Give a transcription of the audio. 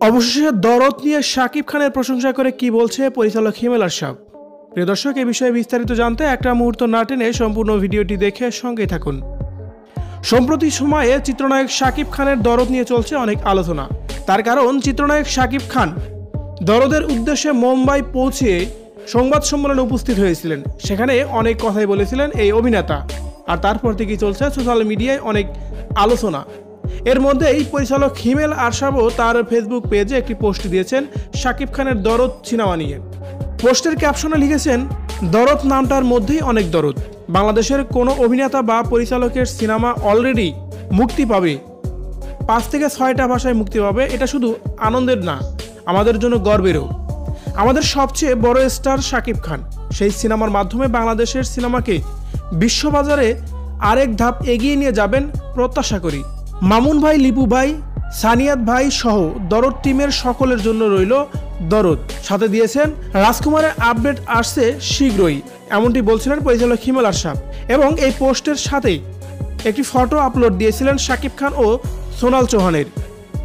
অবশেষে দরদ নিয়ে শাকিব খানের প্রশংসা করে কি বলছে পরিচালক হিমেল আশরাফ। প্রিয় দর্শক, এ বিষয়ে বিস্তারিত জানতে একটা মুহূর্ত না টেনে সম্পূর্ণ ভিডিওটি দেখে সঙ্গে থাকুন। সম্প্রতি সময়ে চিত্রনায়ক শাকিব খানের দরদ নিয়ে চলছে অনেক আলোচনা। তার কারণ, চিত্রনায়ক শাকিব খান দরদের উদ্দেশ্যে মুম্বাই পৌঁছে সংবাদ সম্মেলনে উপস্থিত হয়েছিলেন। সেখানে অনেক কথাই বলেছিলেন এই অভিনেতা। আর তারপর থেকেই চলছে সোশ্যাল মিডিয়ায় অনেক আলোচনা। এর মধ্যেই পরিচালক হিমেল আরশাবও তার ফেসবুক পেজে একটি পোস্ট দিয়েছেন শাকিব খানের দরদ সিনেমা নিয়ে। পোস্টের ক্যাপশনে লিখেছেন, দরদ নামটার মধ্যেই অনেক দরদ। বাংলাদেশের কোনো অভিনেতা বা পরিচালকের সিনেমা অলরেডি মুক্তি পাবে। পাঁচ থেকে ছয়টা ভাষায় মুক্তি পাবে, এটা শুধু আনন্দের না, আমাদের জন্য গর্বেরও। আমাদের সবচেয়ে বড় স্টার শাকিব খান। সেই সিনেমার মাধ্যমে বাংলাদেশের সিনেমাকে বিশ্ববাজারে আরেক ধাপ এগিয়ে নিয়ে যাবেন প্রত্যাশা করি। মামুন ভাই, লিপু ভাই, সানিয়াত ভাই সহ দরদ টিমের সকলের জন্য রইল দরদ। সাথে দিয়েছেন, রাজকুমারের আপডেট আসছে শীঘ্রই। এমনটি বলছিলেন পরিচালক হিমেল আশাপ এবং এই পোস্টের সাথেই একটি ফটো আপলোড দিয়েছিলেন শাকিব খান ও সোনাল চৌহানের।